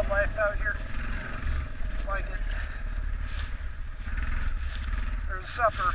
wildlife out here. Like it. There's supper.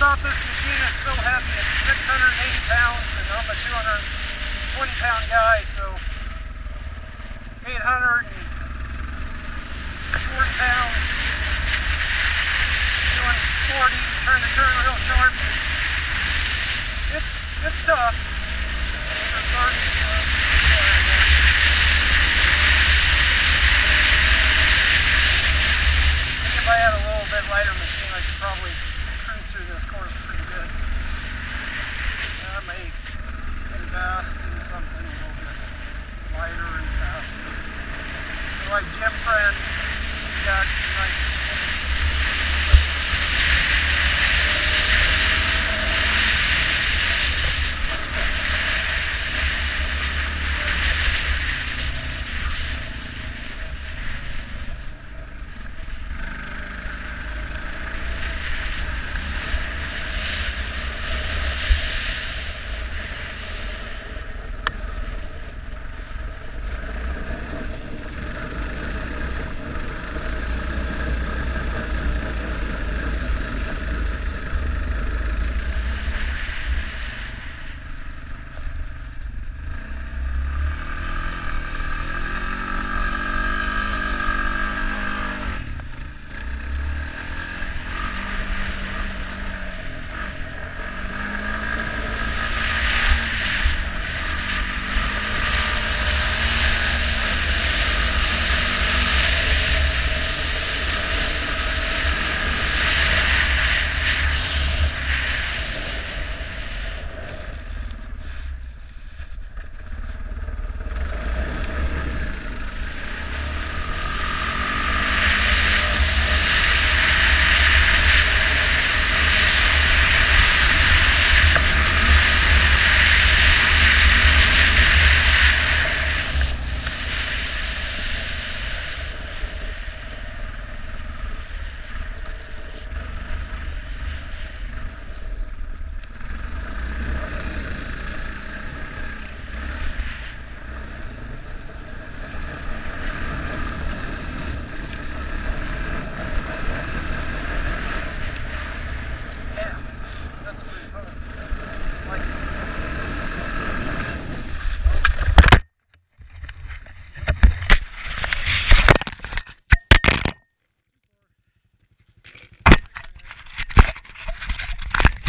about this machine, I'm so happy. It's 680 pounds, and I'm a 220 pound guy, so 840 pounds, doing 40, trying to turn real sharp. It's, it's tough. I think if I had a little bit lighter